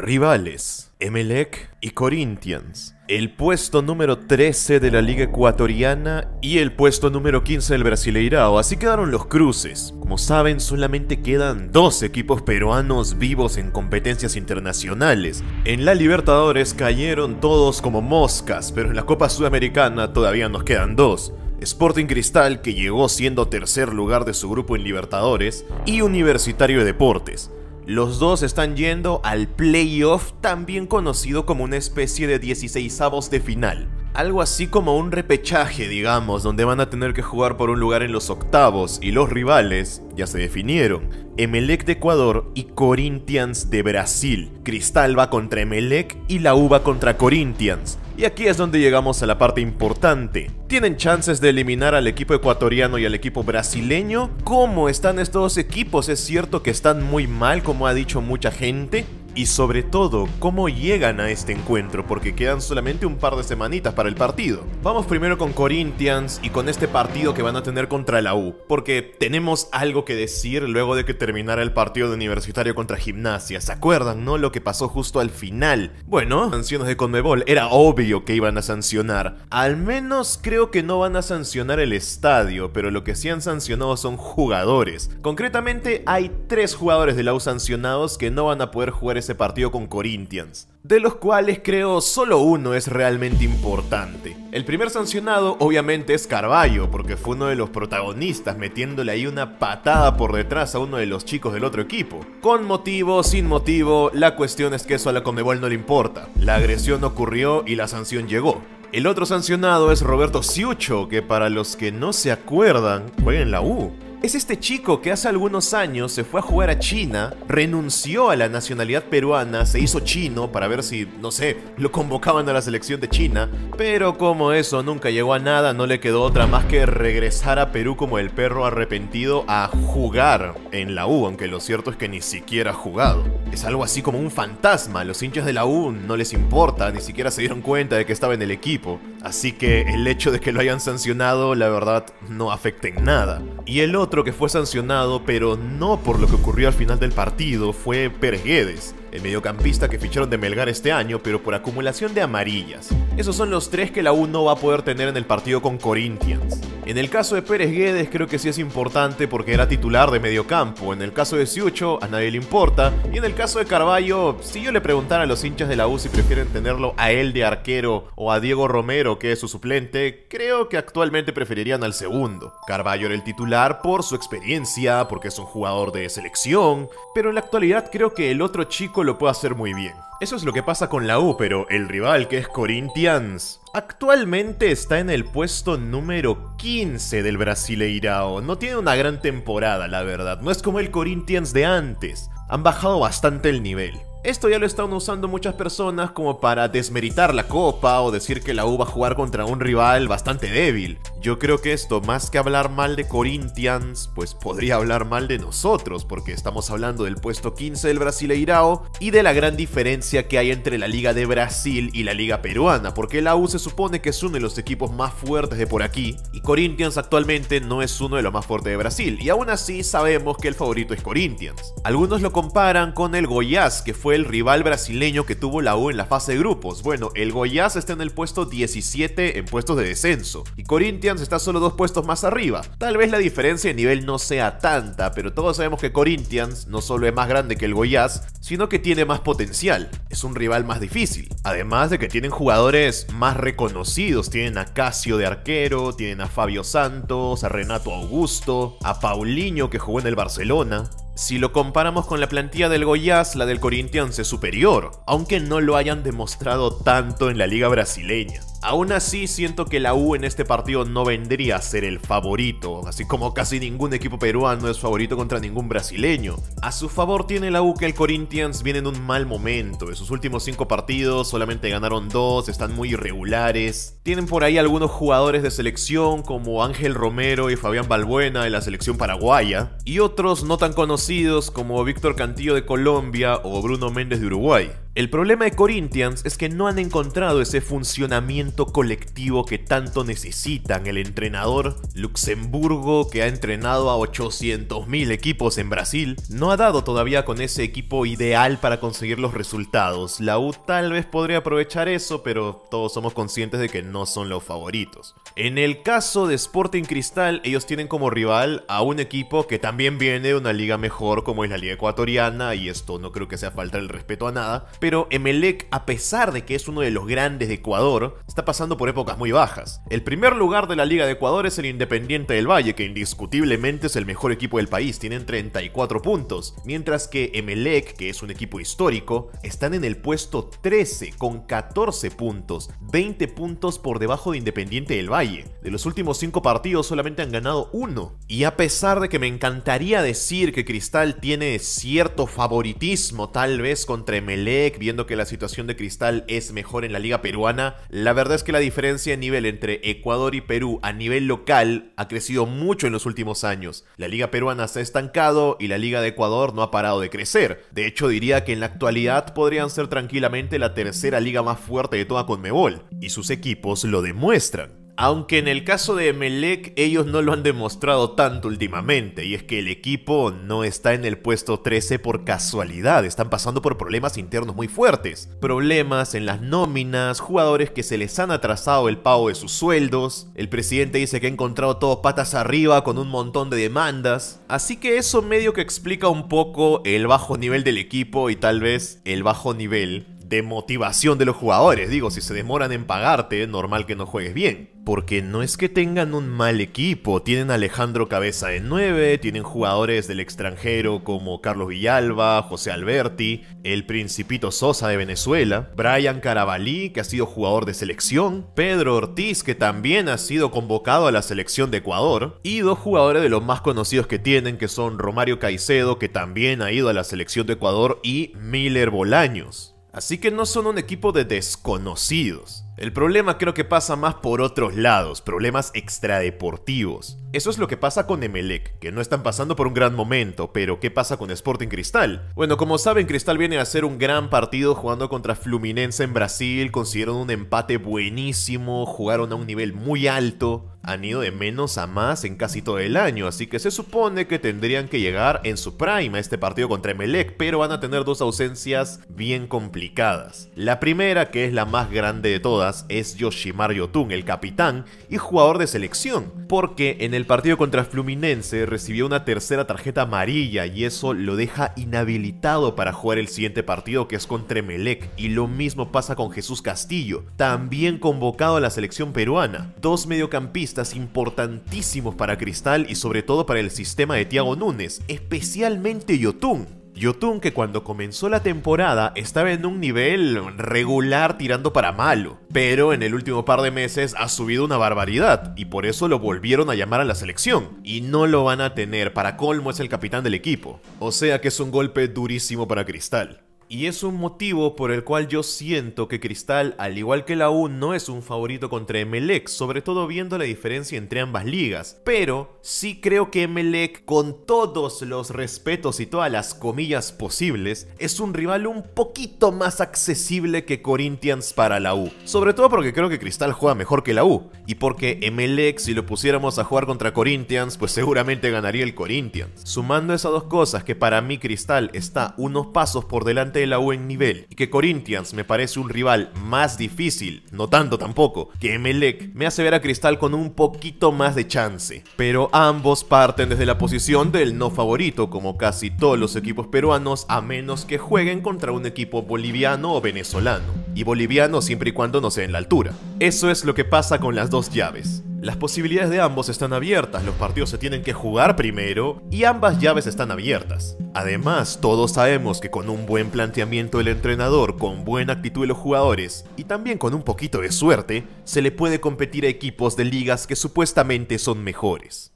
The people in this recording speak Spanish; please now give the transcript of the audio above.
Rivales, Emelec y Corinthians. El puesto número 13 de la Liga Ecuatoriana y el puesto número 15 del Brasileirao. Así quedaron los cruces. Como saben, solamente quedan dos equipos peruanos vivos en competencias internacionales. En la Libertadores cayeron todos como moscas, pero en la Copa Sudamericana todavía nos quedan dos. Sporting Cristal, que llegó siendo tercer lugar de su grupo en Libertadores, y Universitario de Deportes. Los dos están yendo al playoff, también conocido como una especie de 16avos de final. Algo así como un repechaje, digamos, donde van a tener que jugar por un lugar en los octavos y los rivales ya se definieron. Emelec de Ecuador y Corinthians de Brasil. Cristal va contra Emelec y la U va contra Corinthians. Y aquí es donde llegamos a la parte importante. ¿Tienen chances de eliminar al equipo ecuatoriano y al equipo brasileño? ¿Cómo están estos equipos? ¿Es cierto que están muy mal como ha dicho mucha gente? Y sobre todo, cómo llegan a este encuentro, porque quedan solamente un par de semanitas para el partido. Vamos primero con Corinthians y con este partido que van a tener contra la U, porque tenemos algo que decir luego de que terminara el partido de Universitario contra Gimnasia. ¿Se acuerdan, no? Lo que pasó justo al final. Bueno, sanciones de Conmebol, era obvio que iban a sancionar. Al menos creo que no van a sancionar el estadio, pero lo que sí han sancionado son jugadores. Concretamente, hay tres jugadores de la U sancionados que no van a poder jugar ese partido con Corinthians, de los cuales creo solo uno es realmente importante. El primer sancionado obviamente es Carballo, porque fue uno de los protagonistas metiéndole ahí una patada por detrás a uno de los chicos del otro equipo. Con motivo, sin motivo, la cuestión es que eso a la Conmebol no le importa. La agresión ocurrió y la sanción llegó. El otro sancionado es Roberto Ciucho, que para los que no se acuerdan, juega en la U. Es este chico que hace algunos años se fue a jugar a China, renunció a la nacionalidad peruana, se hizo chino para ver si, no sé, lo convocaban a la selección de China, pero como eso nunca llegó a nada, no le quedó otra más que regresar a Perú como el perro arrepentido a jugar en la U, aunque lo cierto es que ni siquiera ha jugado. Es algo así como un fantasma, los hinchas de la U no les importa, ni siquiera se dieron cuenta de que estaba en el equipo, así que el hecho de que lo hayan sancionado, la verdad, no afecta en nada. Y el otro que fue sancionado, pero no por lo que ocurrió al final del partido, fue Pérez el mediocampista que ficharon de Melgar este año, pero por acumulación de amarillas. Esos son los tres que la U no va a poder tener en el partido con Corinthians. En el caso de Pérez Guedes creo que sí es importante porque era titular de mediocampo. En el caso de Siucho a nadie le importa. Y en el caso de Carballo, si yo le preguntara a los hinchas de la U si prefieren tenerlo a él de arquero o a Diego Romero que es su suplente, creo que actualmente preferirían al segundo. Carballo era el titular por su experiencia, porque es un jugador de selección, pero en la actualidad creo que el otro chico lo puede hacer muy bien. Eso es lo que pasa con la U, pero el rival que es Corinthians actualmente está en el puesto número 15 del Brasileirao. No tiene una gran temporada, la verdad. No es como el Corinthians de antes. Han bajado bastante el nivel. Esto ya lo están usando muchas personas como para desmeritar la copa o decir que la U va a jugar contra un rival bastante débil. Yo creo que esto, más que hablar mal de Corinthians, pues podría hablar mal de nosotros, porque estamos hablando del puesto 15 del Brasileirao y de la gran diferencia que hay entre la Liga de Brasil y la Liga Peruana, porque la U se supone que es uno de los equipos más fuertes de por aquí, y Corinthians actualmente no es uno de los más fuertes de Brasil, y aún así sabemos que el favorito es Corinthians. Algunos lo comparan con el Goiás, que fue el rival brasileño que tuvo la U en la fase de grupos. Bueno, el Goiás está en el puesto 17 en puestos de descenso y Corinthians está solo dos puestos más arriba. Tal vez la diferencia de nivel no sea tanta, pero todos sabemos que Corinthians no solo es más grande que el Goiás, sino que tiene más potencial. Es un rival más difícil. Además de que tienen jugadores más reconocidos. Tienen a Casio de arquero, tienen a Fabio Santos, a Renato Augusto, a Paulinho que jugó en el Barcelona. Si lo comparamos con la plantilla del Goiás, la del Corinthians es superior, aunque no lo hayan demostrado tanto en la liga brasileña. Aún así, siento que la U en este partido no vendría a ser el favorito, así como casi ningún equipo peruano es favorito contra ningún brasileño. A su favor tiene la U que el Corinthians viene en un mal momento, en sus últimos 5 partidos solamente ganaron 2, están muy irregulares. Tienen por ahí algunos jugadores de selección como Ángel Romero y Fabián Balbuena de la selección paraguaya, y otros no tan conocidos como Víctor Cantillo de Colombia o Bruno Méndez de Uruguay. El problema de Corinthians es que no han encontrado ese funcionamiento colectivo que tanto necesitan. El entrenador Luxemburgo, que ha entrenado a 800.000 equipos en Brasil, no ha dado todavía con ese equipo ideal para conseguir los resultados. La U tal vez podría aprovechar eso, pero todos somos conscientes de que no son los favoritos. En el caso de Sporting Cristal, ellos tienen como rival a un equipo que también viene de una liga mejor como es la liga ecuatoriana, y esto no creo que sea falta el respeto a nada, pero Emelec, a pesar de que es uno de los grandes de Ecuador, está pasando por épocas muy bajas. El primer lugar de la Liga de Ecuador es el Independiente del Valle, que indiscutiblemente es el mejor equipo del país, tienen 34 puntos, mientras que Emelec, que es un equipo histórico, están en el puesto 13 con 14 puntos, 20 puntos por debajo de Independiente del Valle. De los últimos 5 partidos solamente han ganado uno. Y a pesar de que me encantaría decir que Cristal tiene cierto favoritismo tal vez contra Emelec, viendo que la situación de Cristal es mejor en la liga peruana, la verdad es que la diferencia de nivel entre Ecuador y Perú a nivel local ha crecido mucho en los últimos años. La liga peruana se ha estancado y la liga de Ecuador no ha parado de crecer. De hecho, diría que en la actualidad podrían ser tranquilamente la tercera liga más fuerte de toda Conmebol, y sus equipos lo demuestran. Aunque en el caso de Melec ellos no lo han demostrado tanto últimamente, y es que el equipo no está en el puesto 13 por casualidad, están pasando por problemas internos muy fuertes. Problemas en las nóminas, jugadores que se les han atrasado el pago de sus sueldos, el presidente dice que ha encontrado todo patas arriba con un montón de demandas, así que eso medio que explica un poco el bajo nivel del equipo y tal vez el bajo nivel de motivación de los jugadores. Digo, si se demoran en pagarte, normal que no juegues bien. Porque no es que tengan un mal equipo, tienen Alejandro Cabeza de 9, tienen jugadores del extranjero como Carlos Villalba, José Alberti, el Principito Sosa de Venezuela, Brian Carabalí, que ha sido jugador de selección, Pedro Ortiz, que también ha sido convocado a la selección de Ecuador, y dos jugadores de los más conocidos que tienen, que son Romario Caicedo, que también ha ido a la selección de Ecuador, y Miller Bolaños. Así que no son un equipo de desconocidos. El problema creo que pasa más por otros lados, problemas extradeportivos. Eso es lo que pasa con Emelec, que no están pasando por un gran momento, pero ¿qué pasa con Sporting Cristal? Bueno, como saben, Cristal viene a hacer un gran partido jugando contra Fluminense en Brasil, consiguieron un empate buenísimo, jugaron a un nivel muy alto, han ido de menos a más en casi todo el año, así que se supone que tendrían que llegar en su prime a este partido contra Emelec, pero van a tener dos ausencias bien complicadas. La primera, que es la más grande de todas, es Yoshimar Yotun, el capitán y jugador de selección, porque en el partido contra Fluminense recibió una tercera tarjeta amarilla y eso lo deja inhabilitado para jugar el siguiente partido que es contra Melec, y lo mismo pasa con Jesús Castillo, también convocado a la selección peruana, dos mediocampistas importantísimos para Cristal y sobre todo para el sistema de Thiago Núñez, especialmente Yotun. Yotun que cuando comenzó la temporada estaba en un nivel regular tirando para malo, pero en el último par de meses ha subido una barbaridad y por eso lo volvieron a llamar a la selección. Y no lo van a tener, para colmo es el capitán del equipo, o sea que es un golpe durísimo para Cristal. Y es un motivo por el cual yo siento que Cristal, al igual que la U, no es un favorito contra Emelec, sobre todo viendo la diferencia entre ambas ligas. Pero sí creo que Emelec, con todos los respetos y todas las comillas posibles, es un rival un poquito más accesible que Corinthians para la U. Sobre todo porque creo que Cristal juega mejor que la U. Y porque Emelec, si lo pusiéramos a jugar contra Corinthians, pues seguramente ganaría el Corinthians. Sumando esas dos cosas, que para mí Cristal está unos pasos por delante la U en nivel y que Corinthians me parece un rival más difícil, no tanto tampoco, que Emelec, me hace ver a Cristal con un poquito más de chance. Pero ambos parten desde la posición del no favorito, como casi todos los equipos peruanos, a menos que jueguen contra un equipo boliviano o venezolano. Y boliviano siempre y cuando no sea en la altura. Eso es lo que pasa con las dos llaves. Las posibilidades de ambos están abiertas, los partidos se tienen que jugar primero y ambas llaves están abiertas. Además, todos sabemos que con un buen planteamiento del entrenador, con buena actitud de los jugadores y también con un poquito de suerte, se le puede competir a equipos de ligas que supuestamente son mejores.